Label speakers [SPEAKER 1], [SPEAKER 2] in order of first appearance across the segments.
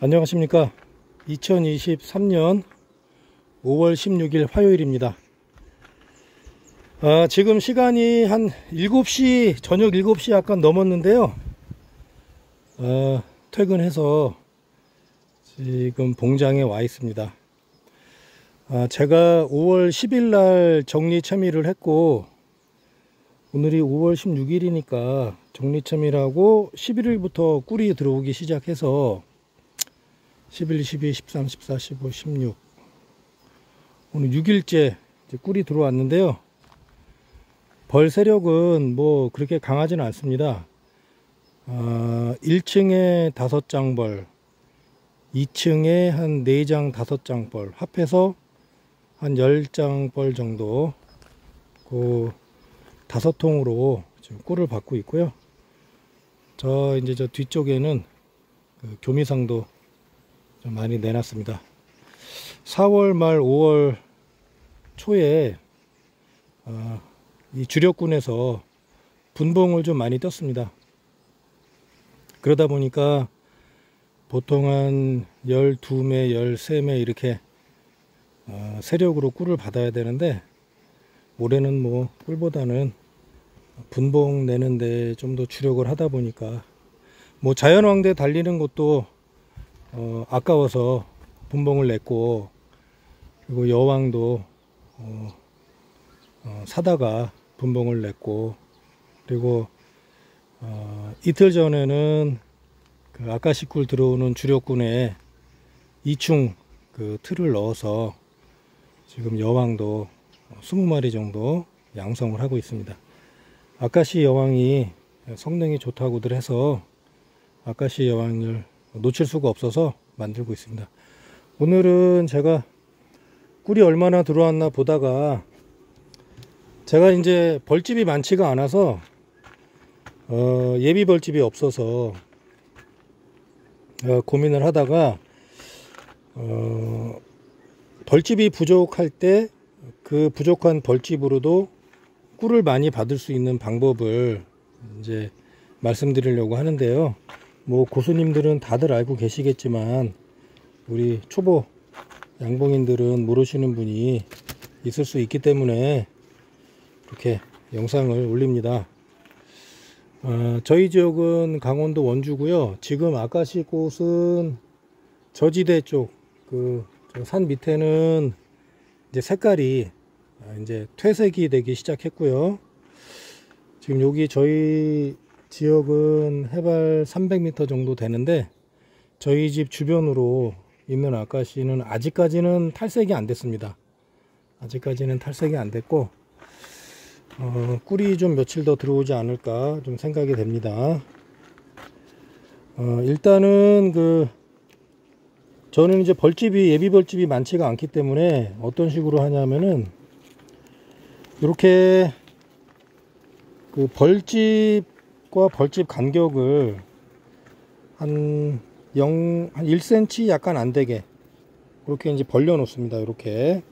[SPEAKER 1] 안녕하십니까. 2023년 5월 16일 화요일입니다. 아, 지금 시간이 한 7시 저녁 7시 약간 넘었는데요. 아, 퇴근해서 지금 봉장에 와 있습니다. 아, 제가 5월 10일 날 정리체미를 했고 오늘이 5월 16일이니까 정리체미라고 11일부터 꿀이 들어오기 시작해서 11, 12, 13, 14, 15, 16 오늘 6일째 꿀이 들어왔는데요. 벌 세력은 뭐 그렇게 강하지는 않습니다. 아, 1층에 5장 벌 2층에 한 4장 5장 벌 합해서 한 10장 벌 정도 그 다섯 통으로 지금 꿀을 받고 있고요. 저 이제 저 뒤쪽에는 그 교미상도 좀 많이 내놨습니다. 4월 말 5월 초에 어, 이 주력군에서 분봉을 좀 많이 떴습니다. 그러다 보니까 보통 한 12매, 13매 이렇게 어, 세력으로 꿀을 받아야 되는데 올해는 뭐 꿀보다는 분봉 내는데 좀 더 주력을 하다 보니까 뭐 자연왕대 달리는 것도 어, 아까워서 분봉을 냈고 그리고 여왕도 어, 어, 사다가 분봉을 냈고 그리고 어, 이틀 전에는 그 아까시꿀 들어오는 주력군에 2충 그 틀을 넣어서 지금 여왕도 20마리 정도 양성을 하고 있습니다. 아까시 여왕이 성능이 좋다고들 해서 아까시 여왕을 놓칠 수가 없어서 만들고 있습니다. 오늘은 제가 꿀이 얼마나 들어왔나 보다가 제가 이제 벌집이 많지가 않아서 어, 예비 벌집이 없어서 어, 고민을 하다가 어, 벌집이 부족할 때 그 부족한 벌집으로도 꿀을 많이 받을 수 있는 방법을 이제 말씀드리려고 하는데요. 뭐 고수님들은 다들 알고 계시겠지만 우리 초보 양봉인들은 모르시는 분이 있을 수 있기 때문에 이렇게 영상을 올립니다. 어, 저희 지역은 강원도 원주고요. 지금 아까시 꽃은 저지대 쪽 그 산 밑에는 이제 색깔이 이제 퇴색이 되기 시작했고요. 지금 여기 저희 지역은 해발 300m 정도 되는데 저희 집 주변으로 있는 아까시는 아직까지는 탈색이 안 됐습니다. 아직까지는 탈색이 안 됐고 어, 꿀이 좀 며칠 더 들어오지 않을까 좀 생각이 됩니다. 어, 일단은 그 저는 이제 벌집이 예비 벌집이 많지가 않기 때문에 어떤 식으로 하냐면은 이렇게 그 벌집 과 벌집 간격을 한 0, 한 1cm 약간 안 되게 이렇게 이제 벌려 놓습니다. 이렇게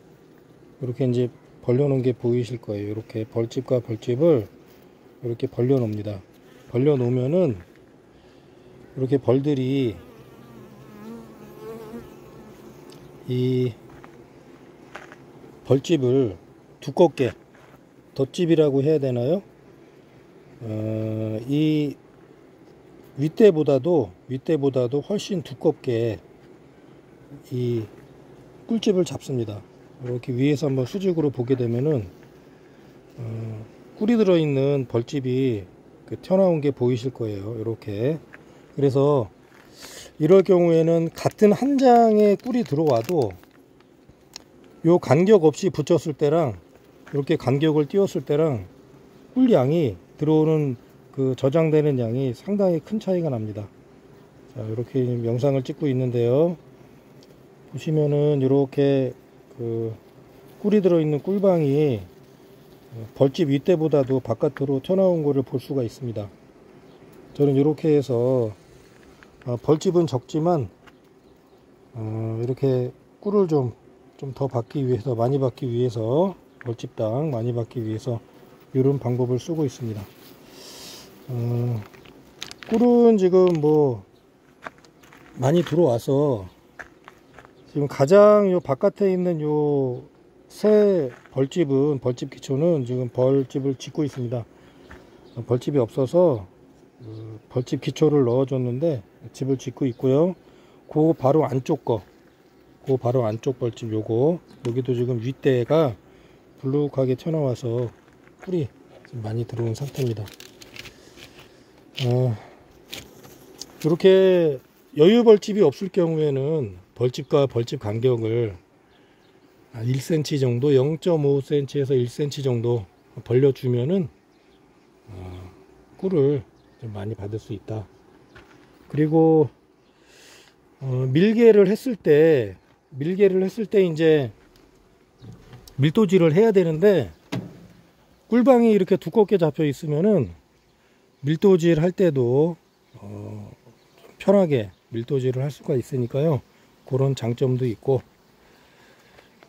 [SPEAKER 1] 이렇게 이제 벌려 놓은 게 보이실 거예요. 이렇게 벌집과 벌집을 이렇게 벌려 놓습니다. 벌려 놓으면은 이렇게 벌들이 이 벌집을 두껍게 덧집이라고 해야 되나요? 어, 이 윗대보다도 윗대보다도 훨씬 두껍게 이 꿀집을 잡습니다. 이렇게 위에서 한번 수직으로 보게 되면은 어, 꿀이 들어있는 벌집이 그 튀어나온 게 보이실 거예요. 이렇게 그래서 이럴 경우에는 같은 한 장의 꿀이 들어와도 요 간격 없이 붙였을 때랑 이렇게 간격을 띄웠을 때랑 꿀량이 들어오는 그 저장되는 양이 상당히 큰 차이가 납니다. 자, 이렇게 영상을 찍고 있는데요. 보시면은 이렇게 그 꿀이 들어있는 꿀방이 벌집 윗대보다도 바깥으로 튀어나온 것을 볼 수가 있습니다. 저는 이렇게 해서 어, 벌집은 적지만 어, 이렇게 꿀을 좀 좀 더 받기 위해서 많이 받기 위해서 벌집당 많이 받기 위해서 이런 방법을 쓰고 있습니다. 어, 꿀은 지금 뭐 많이 들어와서 지금 가장 요 바깥에 있는 요 새 벌집은 벌집 기초는 지금 벌집을 짓고 있습니다. 벌집이 없어서 그 벌집 기초를 넣어줬는데 집을 짓고 있고요. 그 바로 안쪽 거, 그 바로 안쪽 벌집 요거 여기도 지금 윗대가 불룩하게 튀어나와서 좀 많이 들어온 상태입니다. 어, 이렇게 여유 벌집이 없을 경우에는 벌집과 벌집 간격을 한 1cm 정도, 0.5cm에서 1cm 정도 벌려주면은 어, 꿀을 좀 많이 받을 수 있다. 그리고 어, 밀개를 했을 때 밀개를 했을 때 이제 밀도질을 해야 되는데 꿀방이 이렇게 두껍게 잡혀 있으면은 밀도질 할 때도 어, 좀 편하게 밀도질을 할 수가 있으니까요. 그런 장점도 있고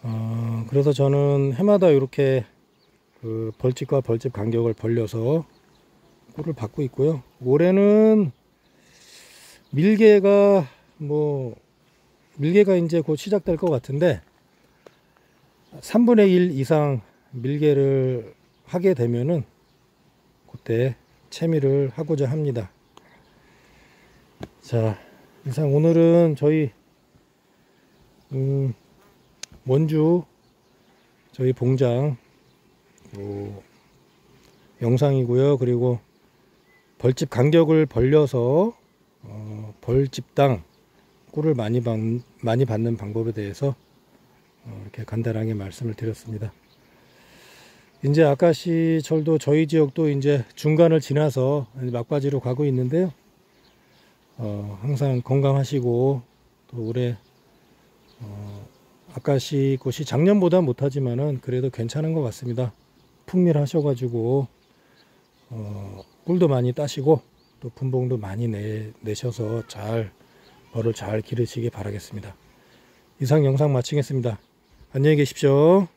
[SPEAKER 1] 어, 그래서 저는 해마다 이렇게 그 벌집과 벌집 간격을 벌려서 꿀을 받고 있고요. 올해는 밀개가 뭐 밀개가 이제 곧 시작될 것 같은데 3분의 1 이상 밀개를 하게 되면은 그때 채미를 하고자 합니다. 자, 이상 오늘은 저희 음, 원주 저희 봉장 요 영상이고요. 그리고 벌집 간격을 벌려서 어, 벌집당 꿀을 많이, 받, 많이 받는 방법에 대해서 어, 이렇게 간단하게 말씀을 드렸습니다. 이제 아까시 철도 저희 지역도 이제 중간을 지나서 막바지로 가고 있는데요. 어, 항상 건강하시고 또 올해 어, 아까시 곳이 작년보다 못하지만은 그래도 괜찮은 것 같습니다. 풍밀하셔가지고 어, 꿀도 많이 따시고 또 분봉도 많이 내, 내셔서 잘 벌을 잘 기르시기 바라겠습니다. 이상 영상 마치겠습니다. 안녕히 계십시오.